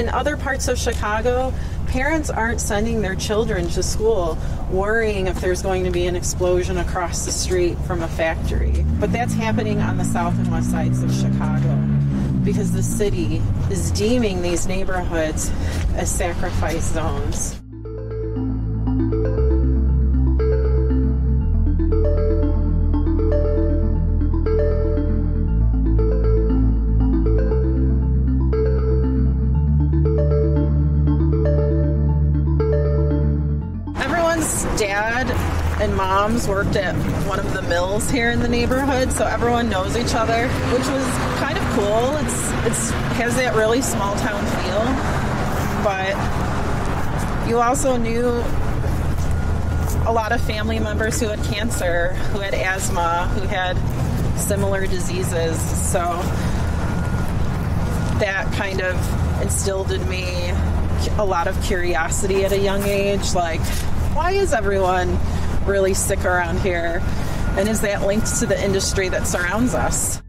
in other parts of Chicago, parents aren't sending their children to school worrying if there's going to be an explosion across the street from a factory. But that's happening on the south and west sides of Chicago because the city is deeming these neighborhoods as sacrifice zones. And moms worked at one of the mills here in the neighborhood, so everyone knows each other, which was kind of cool. It's it's has that really small town feel, but you also knew a lot of family members who had cancer, who had asthma, who had similar diseases. So that kind of instilled in me a lot of curiosity at a young age like why is everyone really sick around here? And is that linked to the industry that surrounds us?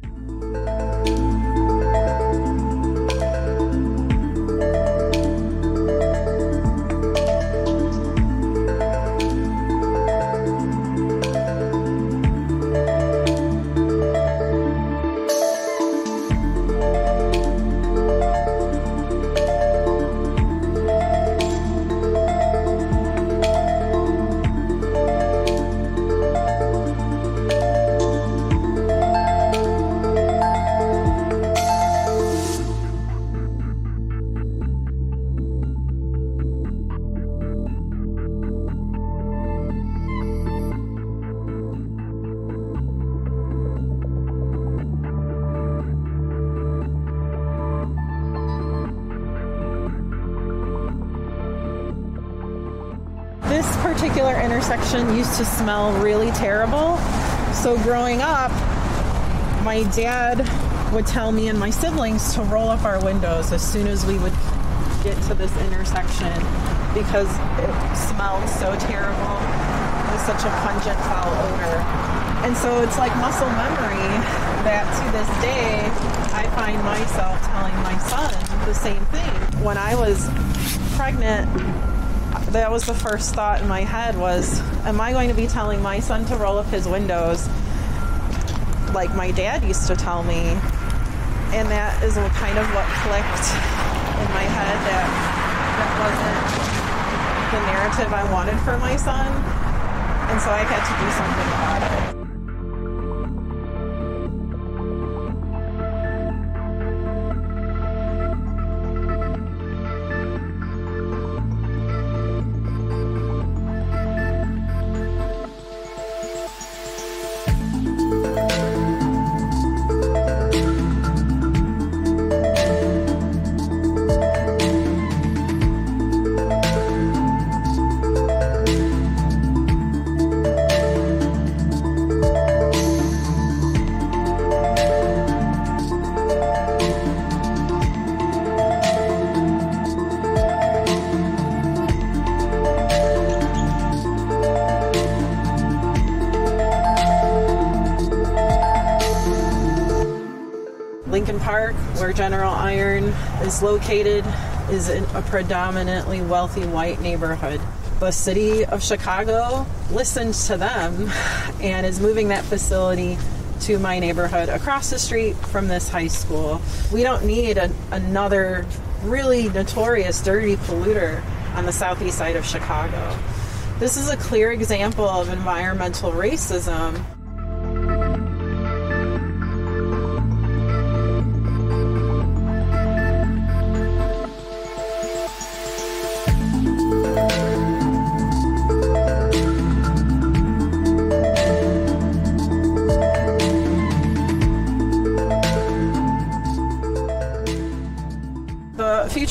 This particular intersection used to smell really terrible. So growing up, my dad would tell me and my siblings to roll up our windows as soon as we would get to this intersection because it smelled so terrible. It was such a pungent foul odor. And so it's like muscle memory that to this day I find myself telling my son the same thing. When I was pregnant, that was the first thought in my head was am i going to be telling my son to roll up his windows like my dad used to tell me? And that is kind of what clicked in my head that that wasn't the narrative i wanted for my son. And so i had to do something about it Lincoln Park, where General Iron is located, is a predominantly wealthy white neighborhood. The city of Chicago listened to them and is moving that facility to my neighborhood across the street from this high school. We don't need a, another really notorious dirty polluter on the southeast side of Chicago. This is a clear example of environmental racism.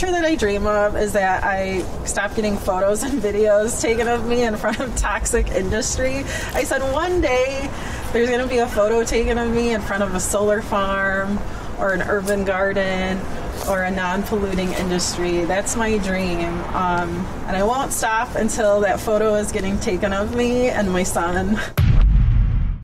Future that I dream of is that I stop getting photos and videos taken of me in front of toxic industry. I said one day there's going to be a photo taken of me in front of a solar farm or an urban garden or a non polluting industry. That's my dream. Um, and I won't stop until that photo is getting taken of me and my son.